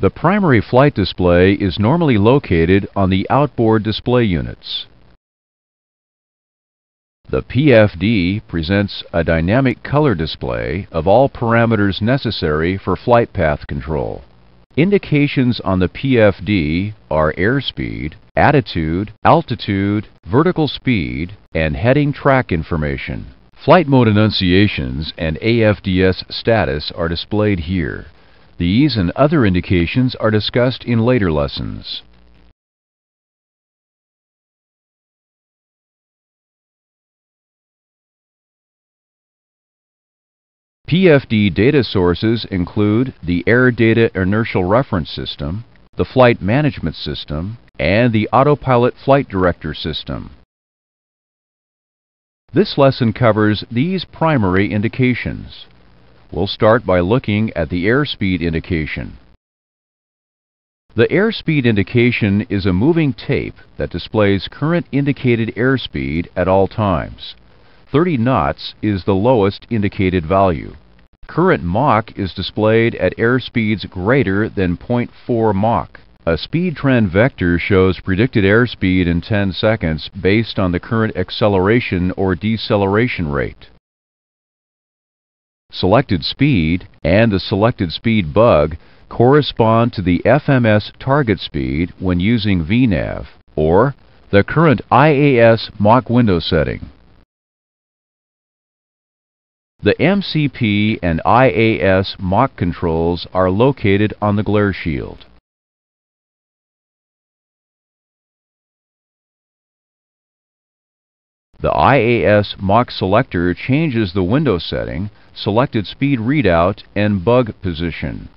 The primary flight display is normally located on the outboard display units. The PFD presents a dynamic color display of all parameters necessary for flight path control. Indications on the PFD are airspeed, attitude, altitude, vertical speed, and heading track information. Flight mode annunciations and AFDS status are displayed here. These and other indications are discussed in later lessons. PFD data sources include the Air Data Inertial Reference System, the Flight Management System, and the Autopilot Flight Director System. This lesson covers these primary indications. We'll start by looking at the airspeed indication. The airspeed indication is a moving tape that displays current indicated airspeed at all times. 30 knots is the lowest indicated value. Current Mach is displayed at airspeeds greater than 0.4 Mach. A speed trend vector shows predicted airspeed in 10 seconds based on the current acceleration or deceleration rate. Selected speed and the selected speed bug correspond to the FMS target speed when using VNAV, or the current IAS Mach window setting. The MCP and IAS Mach controls are located on the glare shield. The IAS Mach selector changes the window setting, selected speed readout, and bug position.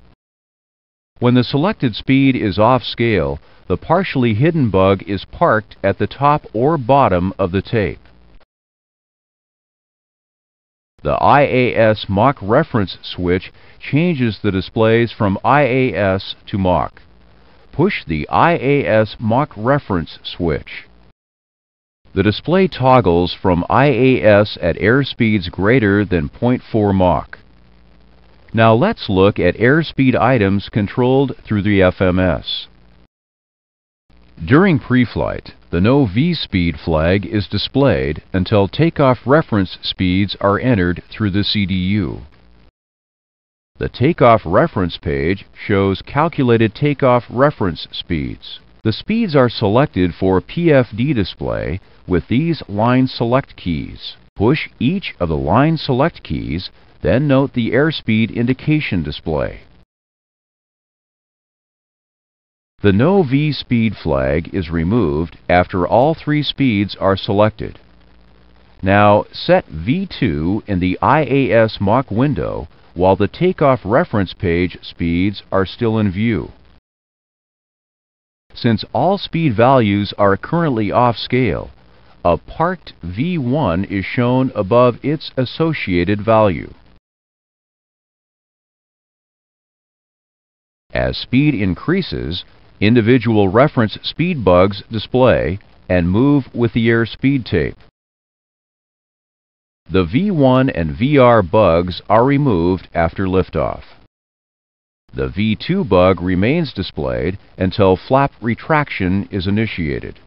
When the selected speed is off scale, the partially hidden bug is parked at the top or bottom of the tape. The IAS Mach reference switch changes the displays from IAS to Mach. Push the IAS Mach reference switch. The display toggles from IAS at airspeeds greater than 0.4 Mach. Now let's look at airspeed items controlled through the FMS. During pre-flight, the no V-speed flag is displayed until takeoff reference speeds are entered through the CDU. The takeoff reference page shows calculated takeoff reference speeds. The speeds are selected for PFD display with these line select keys. Push each of the line select keys, then note the airspeed indication display. The no V speed flag is removed after all three speeds are selected. Now set V2 in the IAS Mach window while the takeoff reference page speeds are still in view. Since all speed values are currently off scale, a parked V1 is shown above its associated value. As speed increases, Individual reference speed bugs display and move with the airspeed tape. The V1 and VR bugs are removed after liftoff. The V2 bug remains displayed until flap retraction is initiated.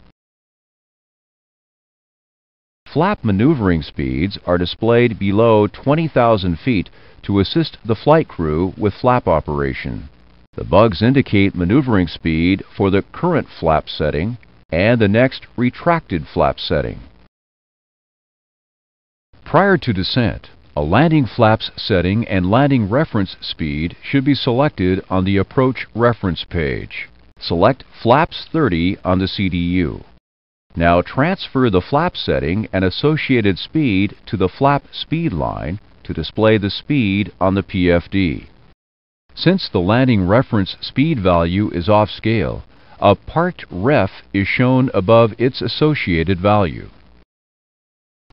Flap maneuvering speeds are displayed below 20,000 feet to assist the flight crew with flap operation. The bugs indicate maneuvering speed for the current flap setting and the next retracted flap setting. Prior to descent, a landing flaps setting and landing reference speed should be selected on the approach reference page. Select Flaps 30 on the CDU. Now transfer the flap setting and associated speed to the flap speed line to display the speed on the PFD. Since the landing reference speed value is off scale, a parked ref is shown above its associated value.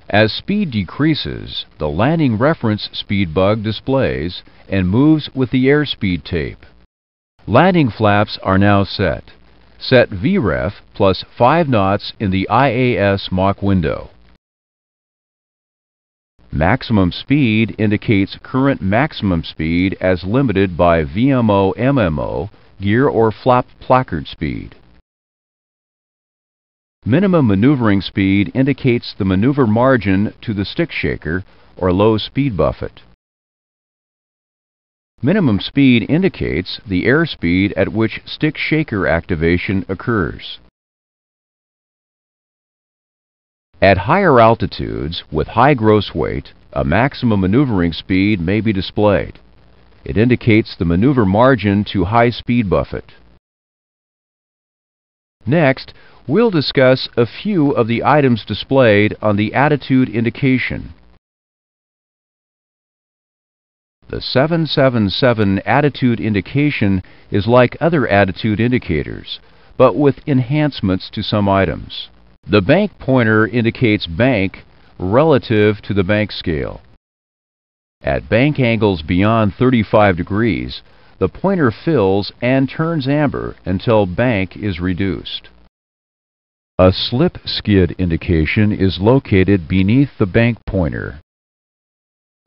As speed decreases, the landing reference speed bug displays and moves with the airspeed tape. Landing flaps are now set. Set VREF plus 5 knots in the IAS Mach window. Maximum speed indicates current maximum speed as limited by VMO MMO gear or flap placard speed. Minimum maneuvering speed indicates the maneuver margin to the stick shaker or low speed buffet. Minimum speed indicates the airspeed at which stick shaker activation occurs. At higher altitudes, with high gross weight, a maximum maneuvering speed may be displayed. It indicates the maneuver margin to high speed buffet. Next, we'll discuss a few of the items displayed on the attitude indication. The 777 attitude indication is like other attitude indicators, but with enhancements to some items. The bank pointer indicates bank relative to the bank scale. At bank angles beyond 35 degrees, the pointer fills and turns amber until bank is reduced. A slip skid indication is located beneath the bank pointer.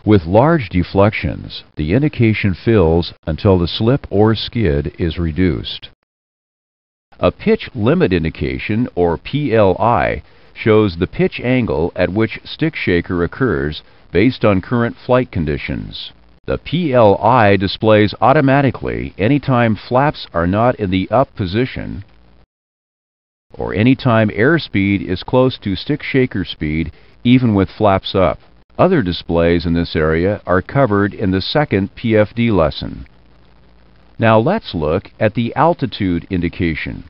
With large deflections, the indication fills until the slip or skid is reduced. A pitch limit indication, or PLI, shows the pitch angle at which stick shaker occurs based on current flight conditions. The PLI displays automatically anytime flaps are not in the up position or anytime airspeed is close to stick shaker speed even with flaps up. Other displays in this area are covered in the second PFD lesson. Now let's look at the altitude indication.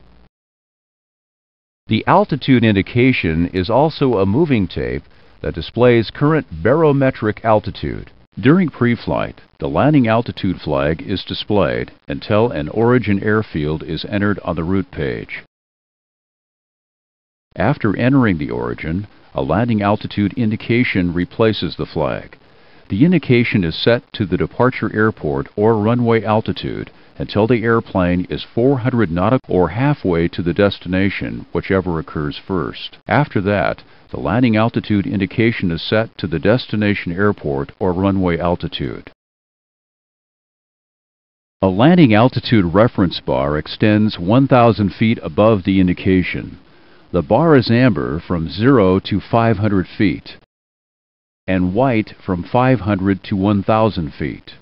The altitude indication is also a moving tape that displays current barometric altitude. During pre-flight, the landing altitude flag is displayed until an origin airfield is entered on the route page. After entering the origin, a landing altitude indication replaces the flag. The indication is set to the departure airport or runway altitude until the airplane is 400 nautical or halfway to the destination, whichever occurs first. After that, the landing altitude indication is set to the destination airport or runway altitude. A landing altitude reference bar extends 1,000 feet above the indication. The bar is amber from 0 to 500 feet and white from 500 to 1,000 feet.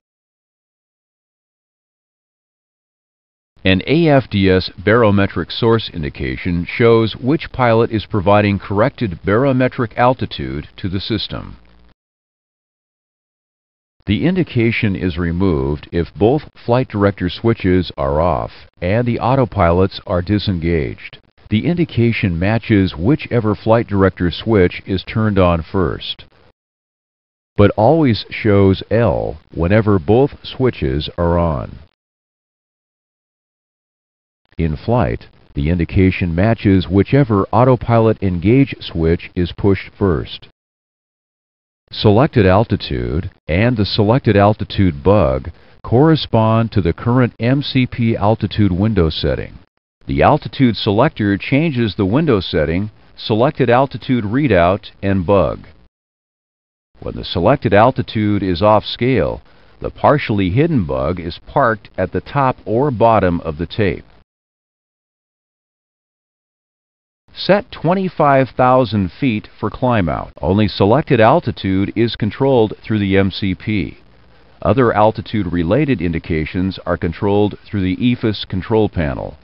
An AFDS barometric source indication shows which pilot is providing corrected barometric altitude to the system. The indication is removed if both flight director switches are off and the autopilots are disengaged. The indication matches whichever flight director switch is turned on first, but always shows L whenever both switches are on. In flight, the indication matches whichever autopilot engage switch is pushed first. Selected altitude and the selected altitude bug correspond to the current MCP altitude window setting. The altitude selector changes the window setting, selected altitude readout, and bug. When the selected altitude is off scale, the partially hidden bug is parked at the top or bottom of the tape. Set 25,000 feet for climb out. Only selected altitude is controlled through the MCP. Other altitude related indications are controlled through the EFIS control panel.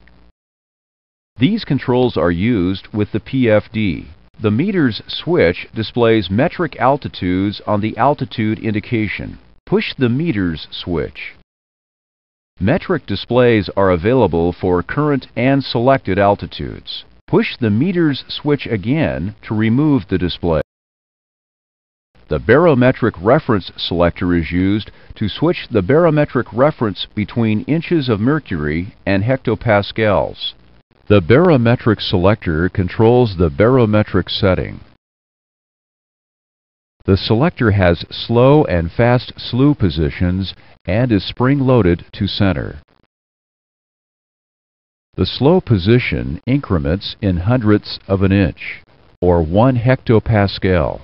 These controls are used with the PFD. The meters switch displays metric altitudes on the altitude indication. Push the meters switch. Metric displays are available for current and selected altitudes. Push the meters switch again to remove the display. The barometric reference selector is used to switch the barometric reference between inches of mercury and hectopascals. The barometric selector controls the barometric setting. The selector has slow and fast slew positions and is spring-loaded to center. The slow position increments in hundredths of an inch, or 1 hectopascal.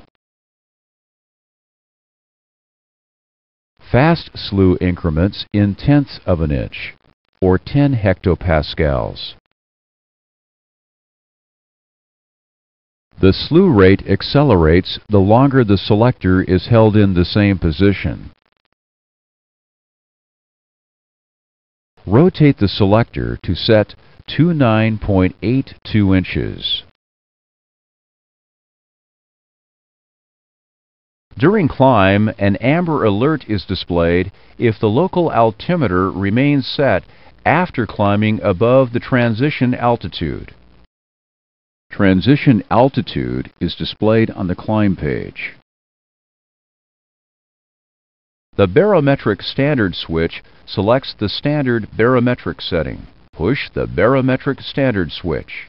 Fast slew increments in tenths of an inch, or 10 hectopascals. The slew rate accelerates the longer the selector is held in the same position. Rotate the selector to set 29.82 inches. During climb, an amber alert is displayed if the local altimeter remains set after climbing above the transition altitude. Transition altitude is displayed on the climb page. The barometric standard switch selects the standard barometric setting. Push the barometric standard switch.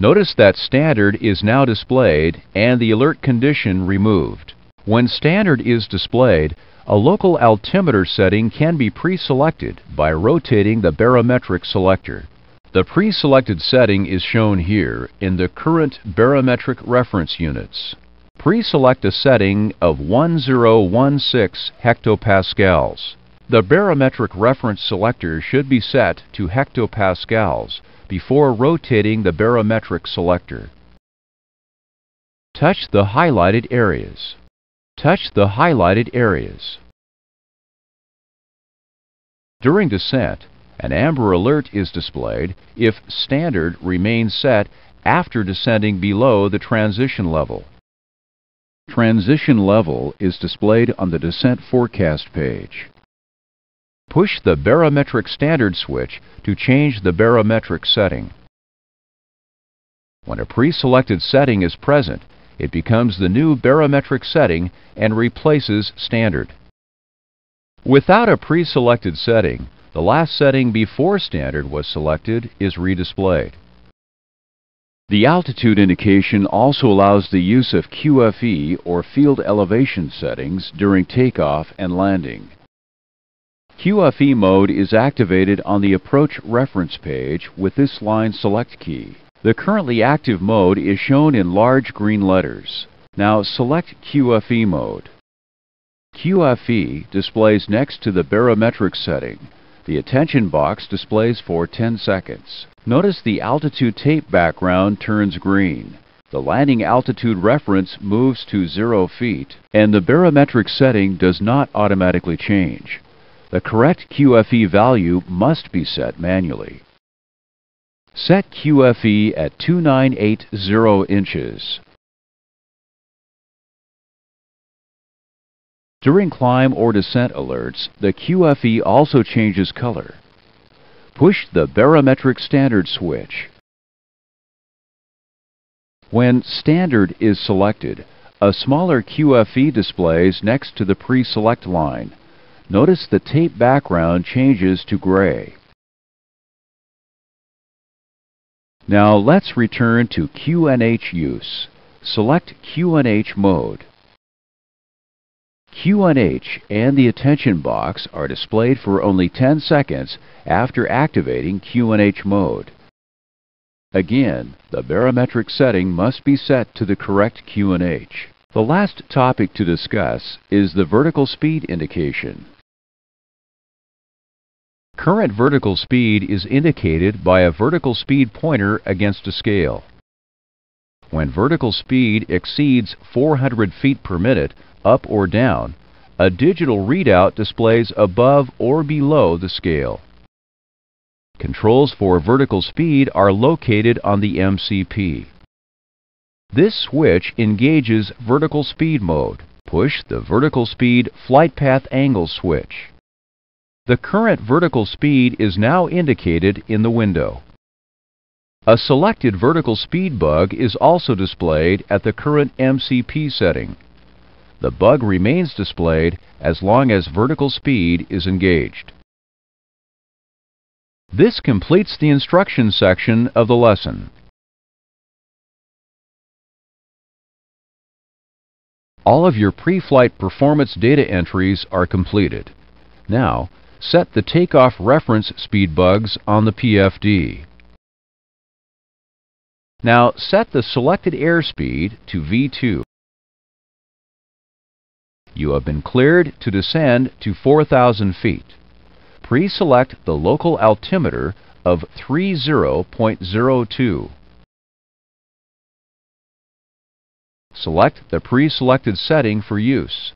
Notice that standard is now displayed and the alert condition removed. When standard is displayed, a local altimeter setting can be pre-selected by rotating the barometric selector. The pre-selected setting is shown here in the current barometric reference units. Pre-select a setting of 1016 hectopascals. The barometric reference selector should be set to hectopascals before rotating the barometric selector. Touch the highlighted areas. Touch the highlighted areas. During descent, an amber alert is displayed if standard remains set after descending below the transition level. Transition level is displayed on the descent forecast page. Push the barometric standard switch to change the barometric setting. When a pre-selected setting is present, it becomes the new barometric setting and replaces standard. Without a pre-selected setting, the last setting before standard was selected is redisplayed. The altitude indication also allows the use of QFE or field elevation settings during takeoff and landing. QFE mode is activated on the approach reference page with this line select key. The currently active mode is shown in large green letters. Now select QFE mode. QFE displays next to the barometric setting. The attention box displays for 10 seconds. Notice the altitude tape background turns green. The landing altitude reference moves to 0 feet, and the barometric setting does not automatically change. The correct QFE value must be set manually. Set QFE at 2980 inches. During climb or descent alerts, the QFE also changes color. Push the barometric standard switch. When standard is selected, a smaller QFE displays next to the pre-select line. Notice the tape background changes to gray. Now let's return to QNH use. Select QNH mode. QNH and the attention box are displayed for only 10 seconds after activating QNH mode. Again, the barometric setting must be set to the correct QNH. The last topic to discuss is the vertical speed indication. Current vertical speed is indicated by a vertical speed pointer against a scale. When vertical speed exceeds 400 feet per minute, up or down, a digital readout displays above or below the scale. Controls for vertical speed are located on the MCP. This switch engages vertical speed mode. Push the vertical speed flight path angle switch. The current vertical speed is now indicated in the window. A selected vertical speed bug is also displayed at the current MCP setting. The bug remains displayed as long as vertical speed is engaged. This completes the instruction section of the lesson. All of your pre-flight performance data entries are completed. Now, set the takeoff reference speed bugs on the PFD. Now set the selected airspeed to V2. You have been cleared to descend to 4,000 feet. Pre-select the local altimeter of 30.02. Select the pre-selected setting for use.